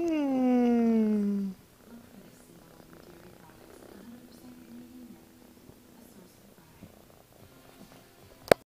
Hmm.